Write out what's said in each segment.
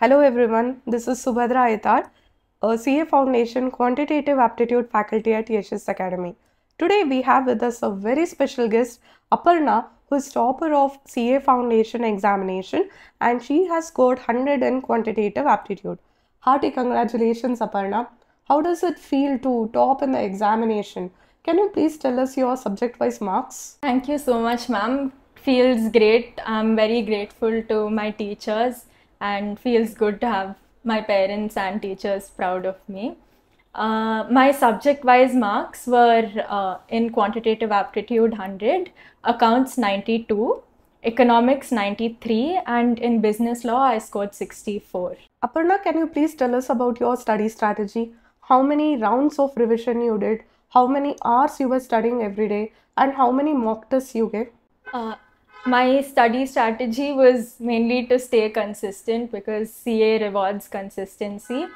Hello everyone, this is Subhadra Aithal, a CA Foundation Quantitative Aptitude faculty at Yeshas Academy. Today we have with us a very special guest, Aparna, who is topper of CA Foundation examination and she has scored 100 in Quantitative Aptitude. Hearty congratulations Aparna. How does it feel to top in the examination? Can you please tell us your subject-wise marks? Thank you so much, ma'am. Feels great. I'm very grateful to my teachers and feels good to have my parents and teachers proud of me. Uh, my subject wise marks were uh, in quantitative aptitude 100, accounts 92, economics 93, and in business law I scored 64. Aparna, can you please tell us about your study strategy? How many rounds of revision you did? How many hours you were studying every day? And how many mock tests you gave? Uh, my study strategy was mainly to stay consistent because CA rewards consistency.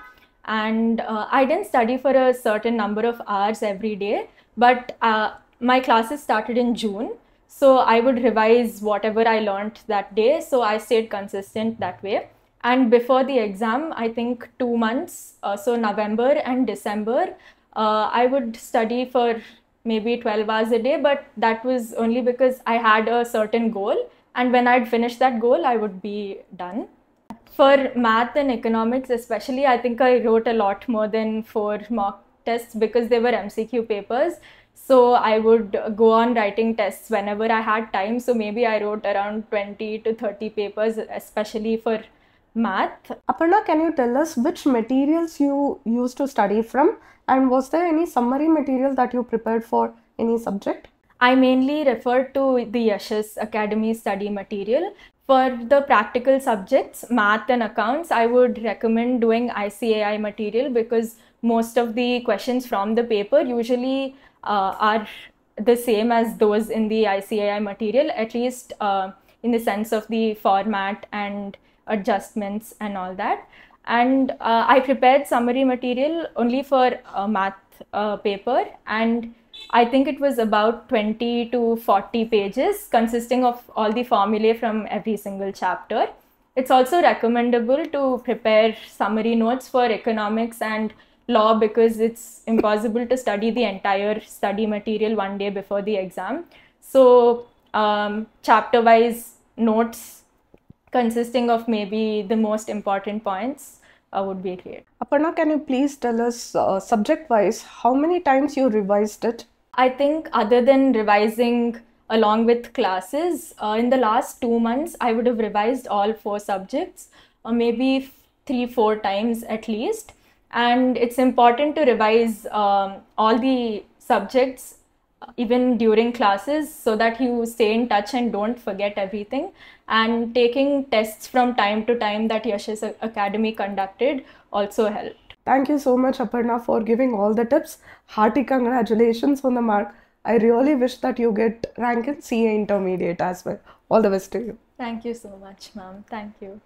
And uh, I didn't study for a certain number of hours every day, but uh, my classes started in June. So I would revise whatever I learned that day. So I stayed consistent that way. And before the exam, I think two months, uh, so November and December, uh, I would study for maybe 12 hours a day, but that was only because I had a certain goal. And when I'd finish that goal, I would be done. For math and economics, especially, I think I wrote a lot more than four mock tests because they were MCQ papers. So I would go on writing tests whenever I had time. So maybe I wrote around 20 to 30 papers, especially for math. Aparna, can you tell us which materials you used to study from and was there any summary material that you prepared for any subject? I mainly refer to the Yeshas Academy study material. For the practical subjects, math and accounts, I would recommend doing ICAI material because most of the questions from the paper usually uh, are the same as those in the ICAI material, at least uh, in the sense of the format and adjustments and all that. And uh, I prepared summary material only for a math uh, paper, and I think it was about 20 to 40 pages consisting of all the formulae from every single chapter. It's also recommendable to prepare summary notes for economics and law because it's impossible to study the entire study material one day before the exam. So, um, chapter wise notes consisting of maybe the most important points uh, would be great. Aparna, can you please tell us uh, subject wise how many times you revised it? I think, other than revising along with classes, uh, in the last two months, I would have revised all four subjects, or maybe three, four times at least. And it's important to revise um, all the subjects even during classes so that you stay in touch and don't forget everything and taking tests from time to time that Yeshas Academy conducted also helped. Thank you so much Aparna for giving all the tips. Hearty congratulations on the mark. I really wish that you get rank in CA intermediate as well. All the best to you. Thank you so much ma'am. Thank you.